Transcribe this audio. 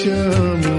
羡慕